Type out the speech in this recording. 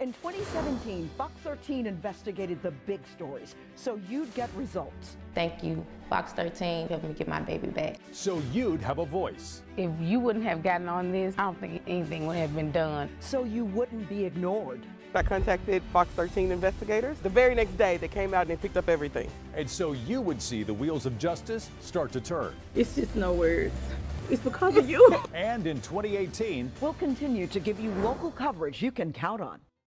In 2017, Fox 13 investigated the big stories so you'd get results. Thank you, Fox 13, helping me get my baby back. So you'd have a voice. If you wouldn't have gotten on this, I don't think anything would have been done. So you wouldn't be ignored. I contacted Fox 13 investigators. The very next day, they came out and they picked up everything. And so you would see the wheels of justice start to turn. It's just no words. It's because of you. And in 2018, We'll continue to give you local coverage you can count on.